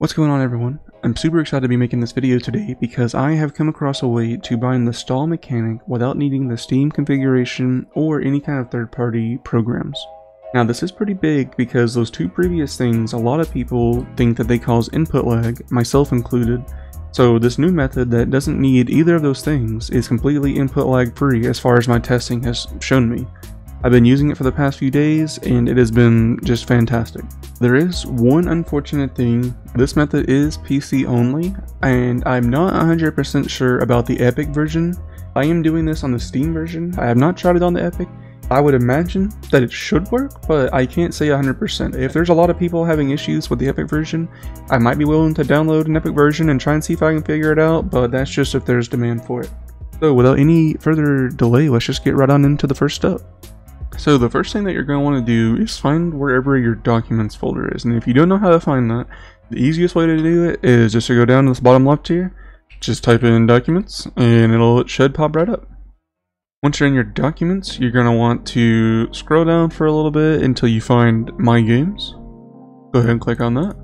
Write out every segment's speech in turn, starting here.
What's going on everyone? I'm super excited to be making this video today because I have come across a way to bind the stall mechanic without needing the Steam configuration or any kind of third-party programs. Now this is pretty big because those two previous things a lot of people think that they cause input lag, myself included, so this new method that doesn't need either of those things is completely input lag free as far as my testing has shown me. I've been using it for the past few days and it has been just fantastic. There is one unfortunate thing, this method is PC only and I'm not 100% sure about the Epic version. I am doing this on the Steam version, I have not tried it on the Epic. I would imagine that it should work, but I can't say 100%. If there's a lot of people having issues with the Epic version, I might be willing to download an Epic version and try and see if I can figure it out, but that's just if there's demand for it. So without any further delay, let's just get right on into the first step. So the first thing that you're going to want to do is find wherever your documents folder is. And if you don't know how to find that, the easiest way to do it is just to go down to this bottom left here, just type in documents, and it'll it should pop right up. Once you're in your documents, you're going to want to scroll down for a little bit until you find My Games. Go ahead and click on that.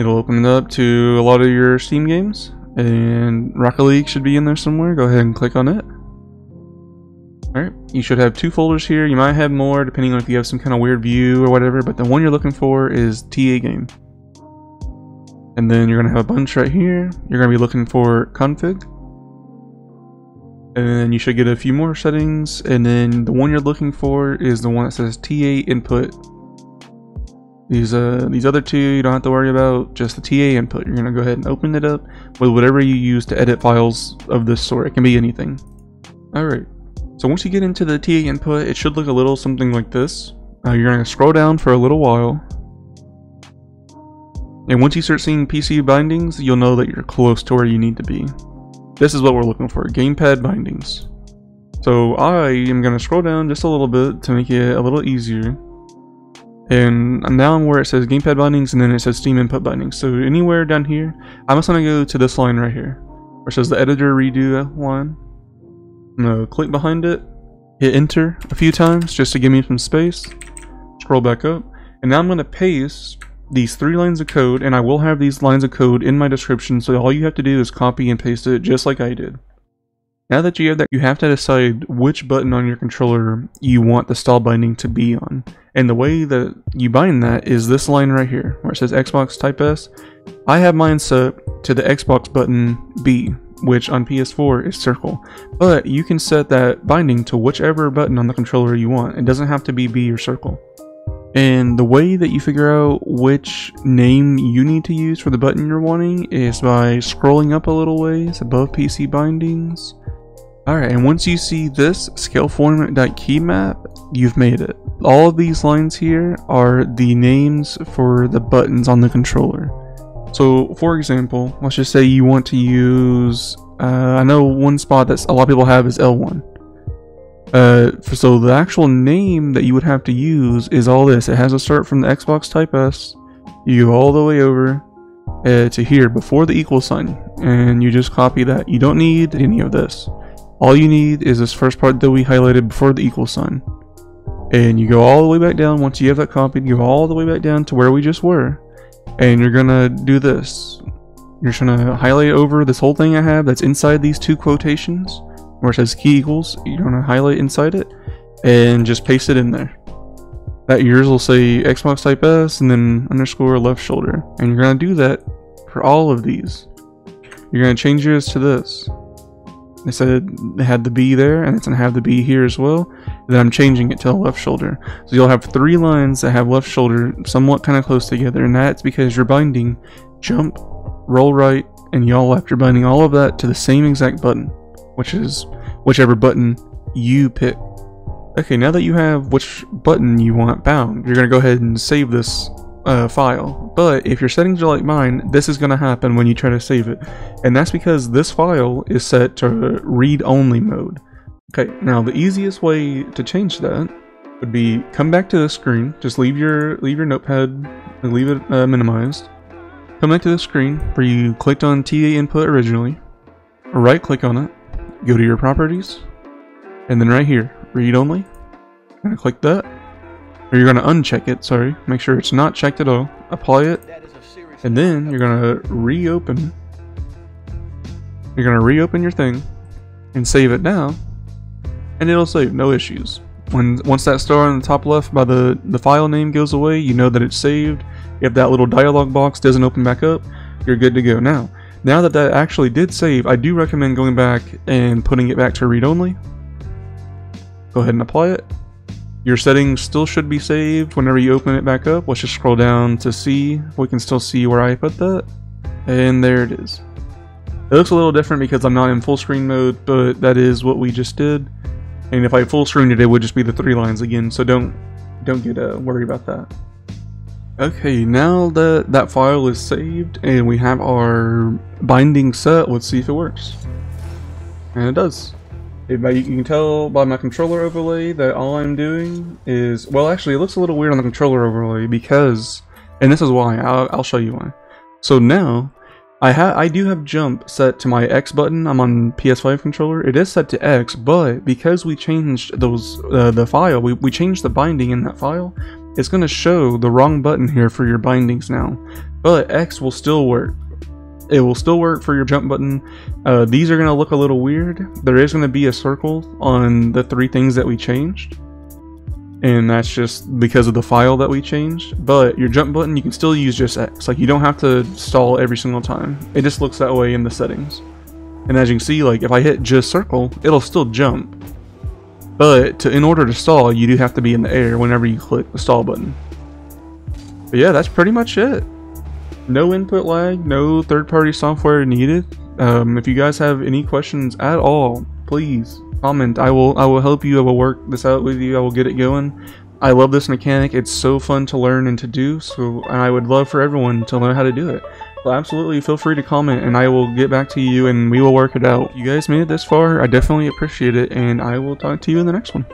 It'll open it up to a lot of your Steam games, and Rocket League should be in there somewhere. Go ahead and click on it. Alright, you should have two folders here. You might have more depending on if you have some kind of weird view or whatever, but the one you're looking for is TA game. And then you're going to have a bunch right here. You're going to be looking for config. And you should get a few more settings. And then the one you're looking for is the one that says TA input. These uh these other two you don't have to worry about, just the TA input. You're going to go ahead and open it up with whatever you use to edit files of this sort. It can be anything. Alright. So once you get into the TA input, it should look a little something like this. Uh, you're going to scroll down for a little while. And once you start seeing PC bindings, you'll know that you're close to where you need to be. This is what we're looking for, gamepad bindings. So I am going to scroll down just a little bit to make it a little easier. And now I'm where it says gamepad bindings and then it says Steam input bindings. So anywhere down here, I'm just going to go to this line right here. Where it says the editor redo line. I'm gonna uh, click behind it, hit enter a few times just to give me some space, scroll back up, and now I'm gonna paste these three lines of code, and I will have these lines of code in my description, so all you have to do is copy and paste it just like I did. Now that you have that, you have to decide which button on your controller you want the stall binding to be on. And the way that you bind that is this line right here, where it says Xbox Type S. I have mine set to the Xbox button B, which on PS4 is circle. But you can set that binding to whichever button on the controller you want. It doesn't have to be B or circle. And the way that you figure out which name you need to use for the button you're wanting is by scrolling up a little ways above PC bindings. Alright, and once you see this scaleform.keymap, you've made it. All of these lines here are the names for the buttons on the controller. So, for example, let's just say you want to use, uh, I know one spot that a lot of people have is L1. Uh, so the actual name that you would have to use is all this. It has to start from the Xbox Type S, you go all the way over uh, to here before the equal sign, and you just copy that. You don't need any of this. All you need is this first part that we highlighted before the equal sign. And you go all the way back down, once you have that copied, you go all the way back down to where we just were and you're gonna do this. You're just gonna highlight over this whole thing I have that's inside these two quotations, where it says key equals, you're gonna highlight inside it, and just paste it in there. That yours will say Xbox Type S and then underscore left shoulder. And you're gonna do that for all of these. You're gonna change yours to this. They said it had the B there, and it's gonna have the B here as well. Then I'm changing it to the left shoulder. So you'll have three lines that have left shoulder somewhat kind of close together, and that's because you're binding jump, roll right, and yaw left. You're binding all of that to the same exact button, which is whichever button you pick. Okay, now that you have which button you want bound, you're gonna go ahead and save this uh, file. But if your settings are like mine, this is going to happen when you try to save it. And that's because this file is set to read-only mode. Okay, now the easiest way to change that would be come back to the screen, just leave your leave your notepad, leave it uh, minimized. Come back to the screen where you clicked on TA input originally, right click on it, go to your properties, and then right here, read only, and click that, or you're going to uncheck it, sorry, make sure it's not checked at all, apply it, And then you're gonna reopen. You're gonna reopen your thing and save it now, and it'll save, no issues. When once that star on the top left by the the file name goes away, you know that it's saved. If that little dialog box doesn't open back up, you're good to go. Now, now that that actually did save, I do recommend going back and putting it back to read only. Go ahead and apply it. Your settings still should be saved whenever you open it back up. Let's just scroll down to see. We can still see where I put that. And there it is. It looks a little different because I'm not in full screen mode, but that is what we just did. And if I full screened it, it would just be the three lines again, so don't don't get uh, worried about that. Okay, now that that file is saved and we have our binding set, let's see if it works. And it does. You can tell by my controller overlay that all I'm doing is, well actually it looks a little weird on the controller overlay because, and this is why, I'll, I'll show you why. So now, I ha I do have jump set to my X button. I'm on PS5 controller. It is set to X, but because we changed those uh, the file, we, we changed the binding in that file, it's going to show the wrong button here for your bindings now. But X will still work. It will still work for your jump button. Uh, these are going to look a little weird. There is going to be a circle on the three things that we changed and that's just because of the file that we changed. But your jump button, you can still use just X. Like, you don't have to stall every single time. It just looks that way in the settings. And as you can see, like, if I hit just circle, it'll still jump. But to, in order to stall, you do have to be in the air whenever you click the stall button. But yeah, that's pretty much it. No input lag, no third-party software needed. Um, if you guys have any questions at all, please comment. I will I will help you. I will work this out with you. I will get it going. I love this mechanic. It's so fun to learn and to do. So and I would love for everyone to learn how to do it. Absolutely feel free to comment and I will get back to you and we will work it out. You guys made it this far, I definitely appreciate it and I will talk to you in the next one.